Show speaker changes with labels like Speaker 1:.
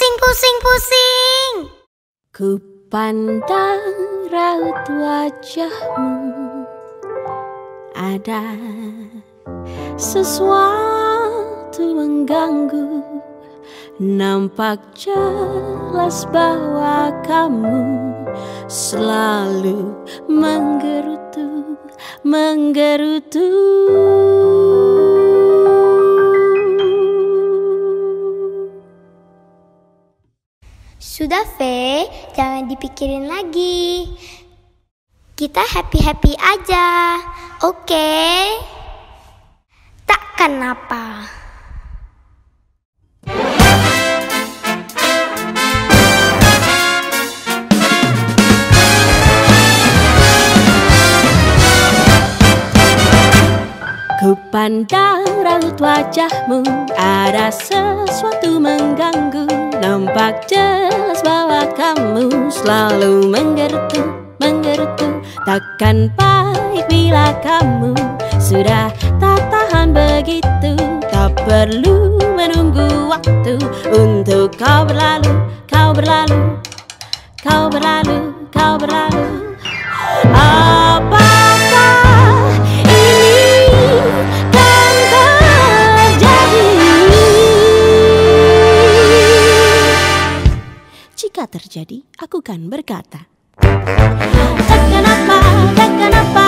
Speaker 1: Pusing, pusing, pusing.
Speaker 2: Ku pandang raut wajahmu Ada sesuatu mengganggu Nampak jelas bahwa kamu selalu menggerutu, menggerutu.
Speaker 1: Sudah, V, jangan dipikirin lagi. Kita happy-happy aja, oke? Tak kenapa.
Speaker 2: Ku pandang raut wajahmu Ada sesuatu mengganggu Nampak jelas bahwa kamu Selalu menggerutu, menggerutu Takkan baik bila kamu Sudah tak tahan begitu. Tak perlu menunggu waktu Untuk kau berlalu, kau berlalu Kau berlalu, Jika terjadi, aku kan berkata Tak kenapa, tak kenapa